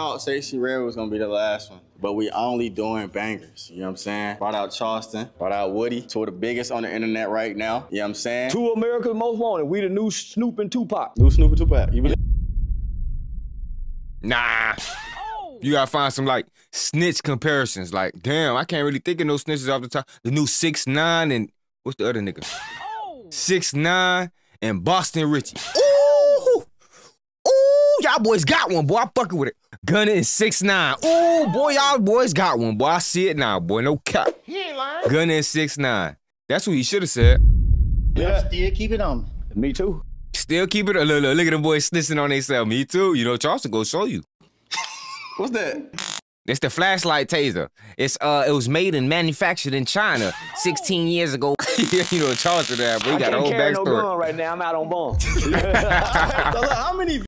thought Sexyy Red was gonna be the last one, but we only doing bangers. You know what I'm saying? Brought out Charleston, brought out Woody, two of the biggest on the internet right now. You know what I'm saying? Two America's Most Wanted. We the new Snoop and Tupac. New Snoop and Tupac. You believe? Nah. Oh. You gotta find some like snitch comparisons. Like, damn, I can't really think of no snitches off the top. The new six nine and what's the other nigga? Oh. Six nine and Boston Richey. Ooh, ooh, y'all boys got one, boy. I fucking with it. Gunna and six nine. Ooh, boy, y'all boys got one, boy. I see it now, boy. No cap. He ain't lying. Gunna and six nine. That's what he should have said. Yeah. Still keep it on. Me too. Still keep it. Look, look, look at the boys snitching on themselves. Me too. You know, Charleston go show you. What's that? It's the flashlight taser. It's uh, it was made and manufactured in China 16 years ago. you know, Charleston there, but we I got a can't whole carry no backstory. gun right now. I'm out on bond. So look, how many